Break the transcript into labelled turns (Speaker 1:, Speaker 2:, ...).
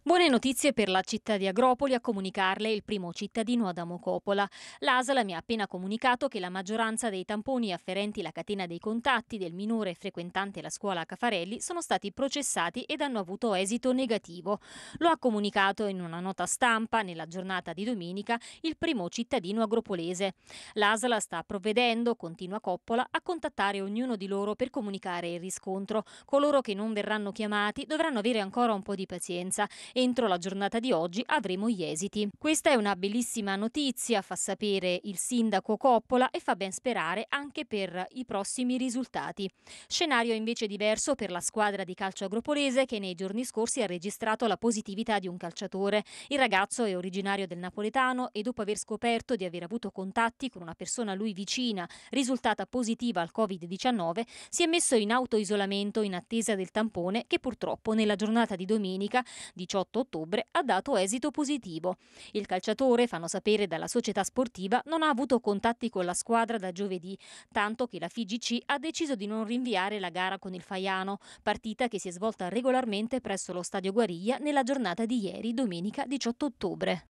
Speaker 1: Buone notizie per la città di Agropoli a comunicarle il primo cittadino Adamo Coppola. L'ASL mi ha appena comunicato che la maggioranza dei tamponi afferenti la catena dei contatti del minore frequentante la scuola Cafarelli sono stati processati ed hanno avuto esito negativo. Lo ha comunicato in una nota stampa nella giornata di domenica il primo cittadino agropolese. L'ASL sta provvedendo, continua Coppola, a contattare ognuno di loro per comunicare il riscontro. Coloro che non verranno chiamati dovranno avere ancora un po' di pazienza Entro la giornata di oggi avremo gli esiti. Questa è una bellissima notizia, fa sapere il sindaco Coppola e fa ben sperare anche per i prossimi risultati. Scenario invece diverso per la squadra di calcio agropolese che nei giorni scorsi ha registrato la positività di un calciatore. Il ragazzo è originario del napoletano e dopo aver scoperto di aver avuto contatti con una persona a lui vicina risultata positiva al Covid-19 si è messo in autoisolamento in attesa del tampone che purtroppo nella giornata di domenica 18 18 ottobre ha dato esito positivo. Il calciatore, fanno sapere dalla società sportiva, non ha avuto contatti con la squadra da giovedì, tanto che la FIGC ha deciso di non rinviare la gara con il Faiano, partita che si è svolta regolarmente presso lo Stadio Guariglia nella giornata di ieri, domenica 18 ottobre.